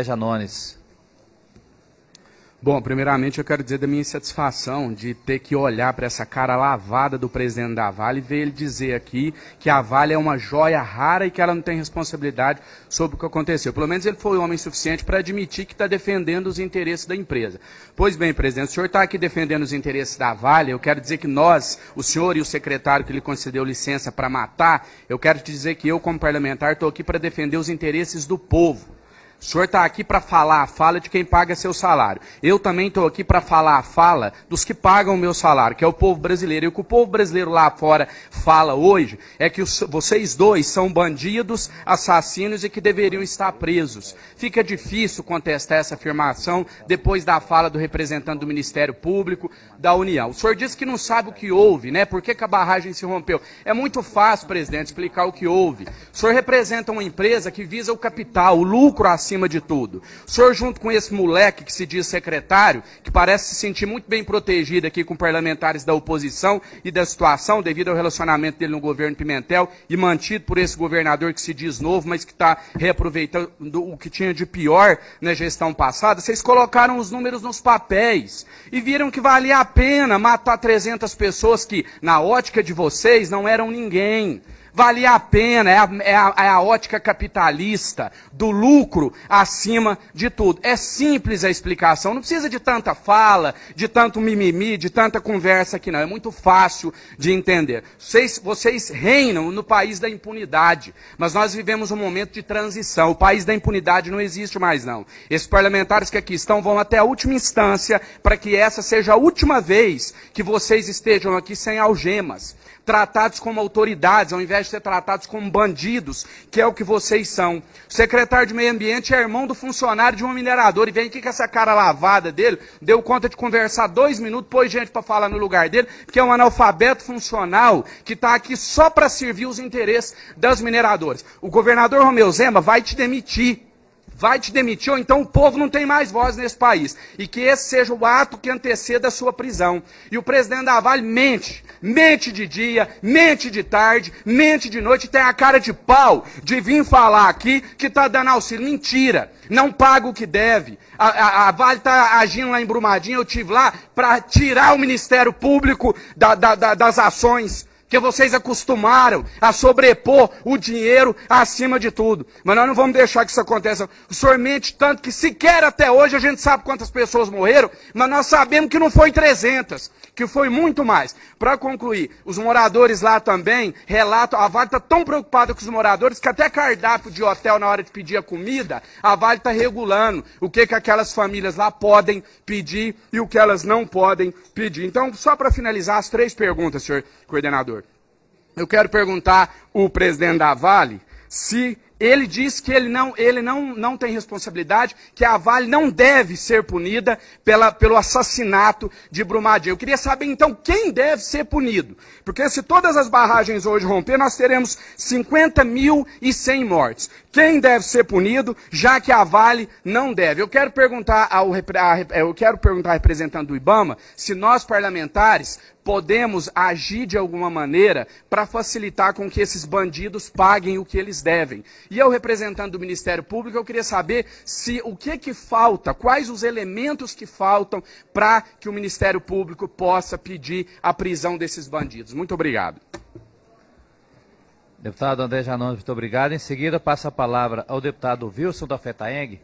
Janones. Bom, primeiramente eu quero dizer da minha insatisfação de ter que olhar para essa cara lavada do presidente da Vale e ver ele dizer aqui que a Vale é uma joia rara e que ela não tem responsabilidade sobre o que aconteceu. Pelo menos ele foi homem suficiente para admitir que está defendendo os interesses da empresa. Pois bem, presidente, o senhor está aqui defendendo os interesses da Vale, eu quero dizer que nós, o senhor e o secretário que lhe concedeu licença para matar, eu quero te dizer que eu, como parlamentar, estou aqui para defender os interesses do povo. O senhor está aqui para falar a fala de quem paga seu salário. Eu também estou aqui para falar a fala dos que pagam o meu salário, que é o povo brasileiro. E o que o povo brasileiro lá fora fala hoje é que os, vocês dois são bandidos, assassinos e que deveriam estar presos. Fica difícil contestar essa afirmação depois da fala do representante do Ministério Público da União. O senhor disse que não sabe o que houve, né? Por que, que a barragem se rompeu? É muito fácil, presidente, explicar o que houve. O senhor representa uma empresa que visa o capital, o lucro acima acima de tudo. O senhor, junto com esse moleque que se diz secretário, que parece se sentir muito bem protegido aqui com parlamentares da oposição e da situação, devido ao relacionamento dele no governo Pimentel, e mantido por esse governador que se diz novo, mas que está reaproveitando o que tinha de pior na gestão passada, vocês colocaram os números nos papéis e viram que valia a pena matar 300 pessoas que, na ótica de vocês, não eram ninguém valia a pena, é a, é, a, é a, ótica capitalista, do lucro acima de tudo. É simples a explicação, não precisa de tanta fala, de tanto mimimi, de tanta conversa aqui não, é muito fácil de entender. Vocês, vocês reinam no país da impunidade, mas nós vivemos um momento de transição, o país da impunidade não existe mais não. Esses parlamentares que aqui estão vão até a última instância para que essa seja a última vez que vocês estejam aqui sem algemas tratados como autoridades, ao invés de ser tratados como bandidos, que é o que vocês são. O secretário de Meio Ambiente é irmão do funcionário de uma mineradora e vem aqui com essa cara lavada dele, deu conta de conversar dois minutos, pôs gente para falar no lugar dele, que é um analfabeto funcional que está aqui só para servir os interesses das mineradoras. O governador Romeu Zema vai te demitir vai te demitir, ou então o povo não tem mais voz nesse país. E que esse seja o ato que anteceda a sua prisão. E o presidente da Vale mente. Mente de dia, mente de tarde, mente de noite, tem a cara de pau de vir falar aqui que está dando auxílio. Mentira. Não paga o que deve. A, a, a Vale está agindo lá em Brumadinho, eu tive lá para tirar o Ministério Público da, da, da, das ações que vocês acostumaram a sobrepor o dinheiro acima de tudo. Mas nós não vamos deixar que isso aconteça. O senhor mente tanto que sequer até hoje a gente sabe quantas pessoas morreram, mas nós sabemos que não foi 300, que foi muito mais. Para concluir, os moradores lá também relatam, a Vale está tão preocupada com os moradores que até cardápio de hotel na hora de pedir a comida, a Vale está regulando o que, que aquelas famílias lá podem pedir e o que elas não podem pedir. Então, só para finalizar as três perguntas, senhor coordenador. Eu quero perguntar o presidente da Vale se ele diz que ele não, ele não, não tem responsabilidade, que a Vale não deve ser punida pela, pelo assassinato de Brumadinho. Eu queria saber, então, quem deve ser punido. Porque se todas as barragens hoje romper, nós teremos 50 mil e 100 mortes. Quem deve ser punido, já que a Vale não deve? Eu quero perguntar ao, eu quero perguntar ao representante do IBAMA se nós, parlamentares, podemos agir de alguma maneira para facilitar com que esses bandidos paguem o que eles devem. E ao representante do Ministério Público, eu queria saber se o que que falta, quais os elementos que faltam para que o Ministério Público possa pedir a prisão desses bandidos. Muito obrigado. Deputado André Janones, muito obrigado. Em seguida, passa a palavra ao deputado Wilson da Fetaeng.